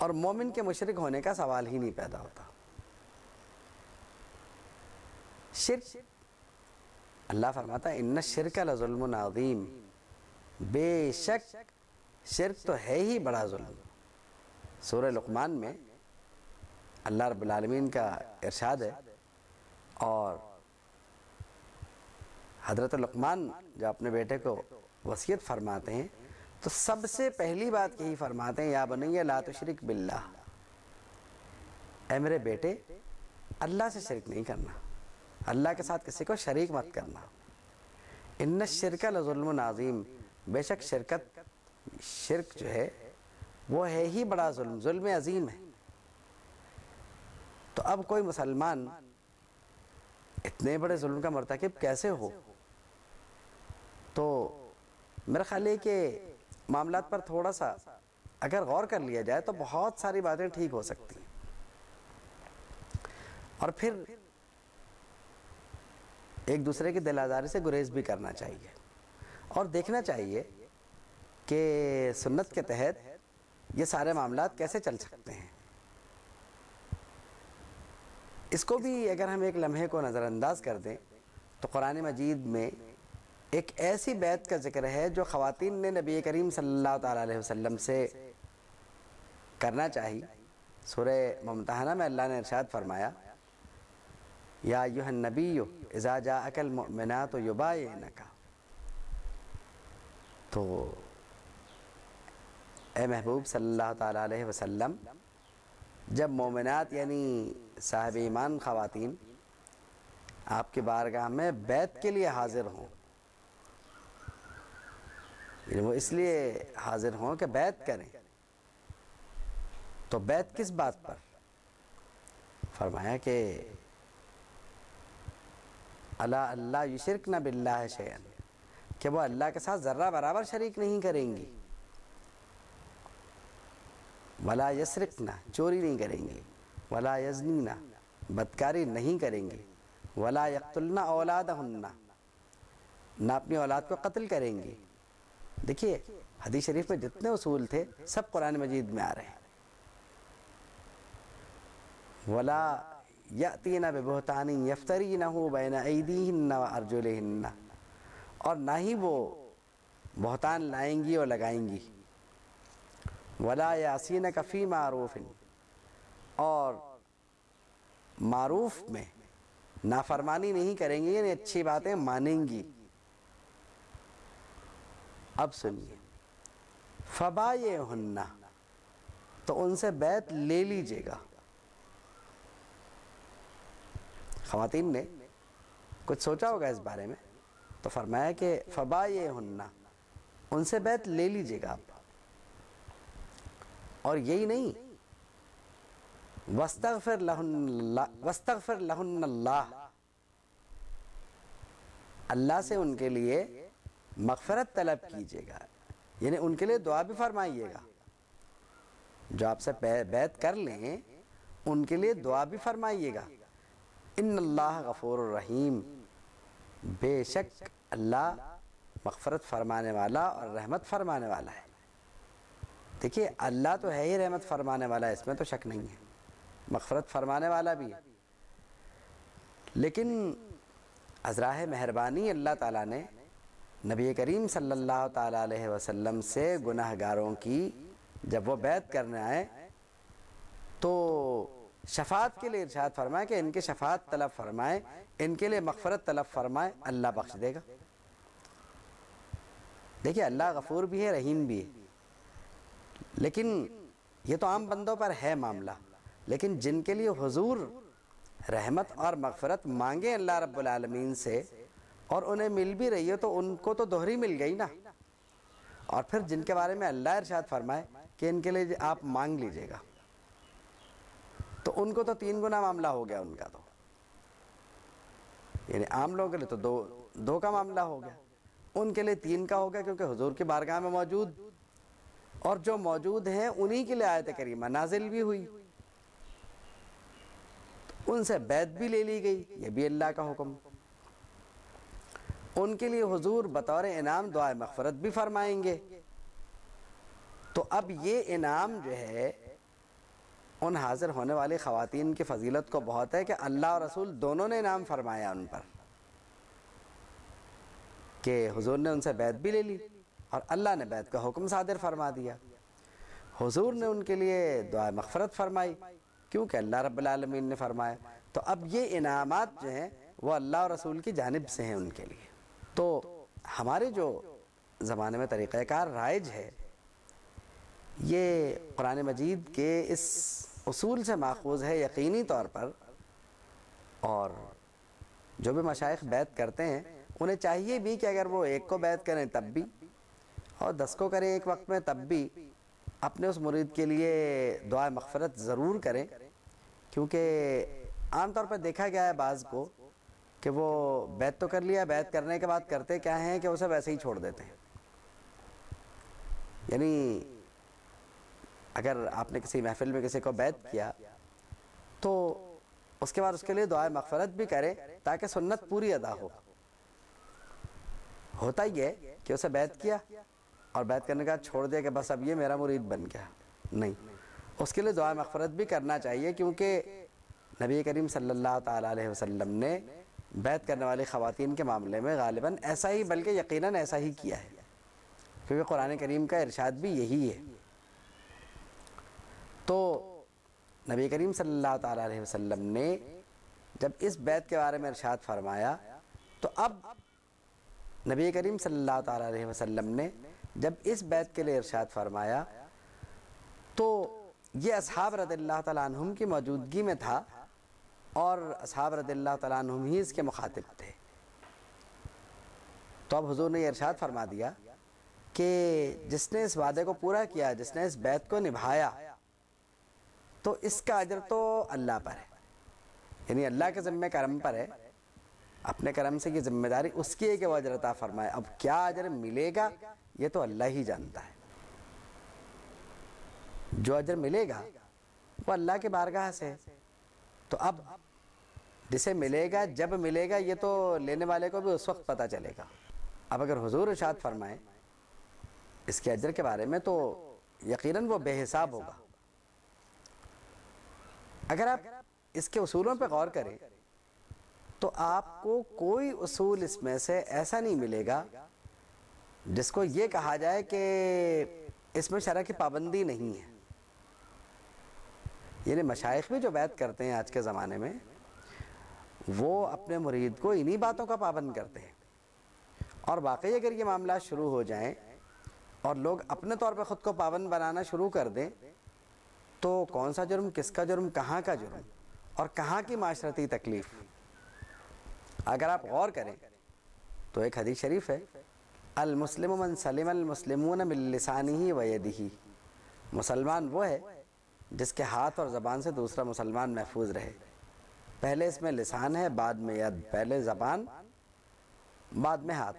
اور مومن کے مشرق ہونے کا سوال ہی نہیں پیدا ہوتا۔ شرک، اللہ فرماتا ہے، ان شرک لظلم عظیم۔ بے شک، شرک تو ہے ہی بڑا ظلم۔ سورہ لقمان میں اللہ رب العالمین کا ارشاد ہے۔ اور حضرت لقمان جو اپنے بیٹے کو وصیت فرماتے ہیں تو سب سے پہلی بات یہی فرماتے ہیں، یا بنی لا تشرک باللہ۔ اے میرے بیٹے، اللہ سے شرک نہیں کرنا۔ اللہ کے ساتھ کسی کو شریک مت کرنا۔ ان شرک لظلم عظیم۔ بے شک شرکت، شرک جو ہے، وہ ہے ہی بڑا ظلم۔ ظلم عظیم ہے۔ تو اب کوئی مسلمان اتنے بڑے ظلم کا مرتکب کیسے ہو؟ تو میرا خیال ہے کہ معاملات پر تھوڑا سا اگر غور کر لیا جائے تو بہت ساری باتیں ٹھیک ہو سکتی ہیں۔ اور پھر ایک دوسرے کی دل آزاری سے گریز بھی کرنا چاہیے۔ اور دیکھنا چاہیے کہ سنت کے تحت یہ سارے معاملات کیسے چل سکتے ہیں۔ اس کو بھی اگر ہم ایک لمحے کو نظر انداز کر دیں تو قرآن مجید میں ایک ایسی بیت کا ذکر ہے جو خواتین نے نبی کریم صلی اللہ تعالیٰ علیہ وسلم سے کرنا چاہی۔ سورہ ممتحنہ میں اللہ نے ارشاد فرمایا، یا ایوہ النبی اذا جاءک المؤمنات یبائنکا تو اے محبوب صلی اللہ تعالیٰ علیہ وسلم، جب مومنات یعنی صاحب ایمان خواتین آپ کی بارگاہ میں بیت کے لیے حاضر ہوں یعنی وہ اس لیے حاضر ہوں کہ بیت کریں۔ تو بیت کس بات پر؟ فرمایا کہ اللہ اللہ یشرک نہ باللہ شیئن، کہ وہ اللہ کے ساتھ ذرہ برابر شریک نہیں کریں گی۔ ولا یسرقنا، چوری نہیں کریں گی ولا یزنینا، بدکاری نہیں کریں گی ولا یقتلنا اولادہن، نہ اپنی اولاد کو قتل کریں گی دیکھیے، حدیث شریف میں جتنے اصول تھے، سب قرآن مجید میں آ رہے ہیں۔ ولا یاتین ببہتان یفترینہ بین ایدیہن و ارجلہن اور نہ ہی وہ بہتان لائیں گی اور لگائیں گی۔ ولا یاسین کفی معروف۔ اور معروف میں نافرمانی نہیں کریں گی یعنی اچھی باتیں مانیں گی۔ اب سنیے۔ فبا ہننا تو ان سے بیت لے لیجیے گا۔ خواتین نے کچھ سوچا ہوگا اس بارے میں؟ تو فرمایا کہ فبا ہننا ان سے بیت لے لیجیے گا آپ۔ اور یہی نہیں وستغفر لہن لہن اللہ۔ اللہ سے ان کے لیے مغفرت طلب کیجیے گا۔ یعنی ان کے لیے دعا بھی فرمائیے گا۔ جو آپ سے بیعت کر لیں، ان کے لیے دعا بھی فرمائیے گا۔ ان اللہ غفور الرحیم۔ بے شک اللہ مغفرت فرمانے والا اور رحمت فرمانے والا ہے۔ دیکھیے، اللہ تو ہے ہی رحمت فرمانے والا ہے اس میں تو شک نہیں ہے۔ مغفرت فرمانے والا بھی ہے۔ لیکن ازراہ مہربانی اللہ تعالیٰ نے نبی کریم صلی اللہ تعالیٰ علیہ وسلم سے گناہ گاروں کی جب وہ بیعت کرنے آئے، تو شفاعت کے لیے ارشاد فرمائے کہ ان کے شفاعت طلب فرمائے، ان کے لیے مغفرت طلب فرمائے، اللہ بخش دے گا۔ دیکھیے، اللہ غفور بھی ہے، رحیم بھی ہے۔ لیکن یہ تو عام بندوں پر ہے معاملہ۔ لیکن جن کے لیے حضور رحمت اور مغفرت مانگے اللہ رب العالمین سے اور انہیں مل بھی رہی ہے تو ان کو تو دوہری مل گئی نا۔ اور پھر جن کے بارے میں اللہ ارشاد فرمائے کہ ان کے لیے آپ مانگ لیجیے گا۔ تو ان کو تو تین گنا معاملہ ہو گیا ان کا تو۔ یعنی عام لوگوں کے لیے تو دو دو کا معاملہ ہو گیا۔ ان کے لیے تین کا ہو گیا کیونکہ حضور کی بارگاہ میں موجود۔ اور جو موجود ہیں انہی کے لیے آیت کریمہ نازل بھی ہوئی۔ ان سے بیعت بھی لے لی گئی، یہ بھی اللہ کا حکم۔ ان کے لیے حضور بطور انعام دعائے مغفرت بھی فرمائیں گے۔ تو اب یہ انعام جو ہے، ان حاضر ہونے والی خواتین کی فضیلت کو بہت ہے کہ اللہ اور رسول دونوں نے انعام فرمایا ان پر، کہ حضور نے ان سے بیعت بھی لے لی اور اللہ نے بیعت کا حکم صادر فرما دیا۔ حضور نے ان کے لیے دعا مغفرت فرمائی، کیونکہ اللہ رب العالمین نے فرمایا۔ تو اب یہ انعامات جو ہیں، وہ اللہ اور رسول کی جانب سے ہیں ان کے لیے۔ تو ہمارے جو زمانے میں طریقہ کار رائج ہے، یہ قرآن مجید کے اس اصول سے ماخوذ ہے یقینی طور پر۔ اور جو بھی مشائق بیعت کرتے ہیں، انہیں چاہیے بھی کہ اگر وہ ایک کو بیعت کریں تب بھی، اور دس کو کریں ایک وقت میں تب بھی اپنے اس مرید کے لیے دعا مغفرت ضرور کریں۔ کیونکہ عام طور پر دیکھا گیا ہے بعض کو کہ وہ بیت تو کر لیا، بیت کرنے کے بعد کرتے کیا ہیں کہ اسے ویسے ہی چھوڑ دیتے ہیں۔ یعنی اگر آپ نے کسی محفل میں کسی کو بیت کیا، تو اس کے بعد اس کے لیے دعائیں مغفرت بھی کرے تاکہ سنت پوری ادا ہو۔ ہوتا ہی ہے کہ اسے بیت کیا اور بیت کرنے کا چھوڑ دیا کہ بس اب یہ میرا مرید بن گیا۔ نہیں، اس کے لیے دعا مغفرت بھی کرنا چاہیے کیونکہ نبی کریم صلی اللہ تعالیٰ علیہ وسلم نے بیت کرنے والی خواتین کے معاملے میں غالباً ایسا ہی، بلکہ یقیناً ایسا ہی کیا ہے۔ کیونکہ قرآن کریم کا ارشاد بھی یہی ہے۔ تو نبی کریم صلی اللہ تعالیٰ علیہ وسلم نے جب اس بیت کے بارے میں ارشاد فرمایا، تو اب نبی کریم صلی اللہ تعالیٰ علیہ وسلم نے جب اس بیت کے لیے ارشاد فرمایا، تو یہ اصحاب رضی اللہ تعالیٰ عنہم کی موجودگی میں تھا۔ اور اصحاب رضی اللہ تعالیٰ عنہم ہی اس کے مخاطب تھے۔ تو اب حضور نے یہ ارشاد فرما دیا کہ جس نے اس وعدے کو پورا کیا، جس نے اس بیت کو نبھایا، تو اس کا اجر تو اللہ پر ہے۔ یعنی اللہ کے ذمہ کرم پر ہے۔ اپنے کرم سے یہ ذمہ داری اس کی ہے کہ وہ اجر عطا فرمائے۔ اب کیا اجر ملے گا؟ یہ تو اللہ ہی جانتا ہے۔ جو اجر ملے گا وہ اللہ کے بارگاہ سے تو اب جسے ملے گا، جب ملے گا، یہ تو لینے والے کو بھی اس وقت پتہ چلے گا۔ اب اگر حضور ارشاد فرمائے اس کے اجر کے بارے میں تو یقیناً وہ بے حساب ہوگا۔ اگر آپ اس کے اصولوں پہ غور کریں تو آپ کو کوئی اصول اس میں سے ایسا نہیں ملے گا جس کو یہ کہا جائے کہ اس میں شرح کی پابندی نہیں ہے۔ یعنی مشائق بھی جو بیعت کرتے ہیں آج کے زمانے میں، وہ اپنے مرید کو انہی باتوں کا پابند کرتے ہیں۔ اور واقعی اگر یہ معاملات شروع ہو جائیں اور لوگ اپنے طور پہ خود کو پابند بنانا شروع کر دیں، تو کون سا جرم، کس کا جرم، کہاں کا جرم اور کہاں کی معاشرتی تکلیف؟ اگر آپ غور کریں تو ایک حدیث شریف ہے، المسلم من سلم المسلمون من لسانه و یده مسلمان وہ ہے جس کے ہاتھ اور زبان سے دوسرا مسلمان محفوظ رہے۔ پہلے اس میں لسان ہے، بعد میں ید، پہلے زبان، بعد میں ہاتھ۔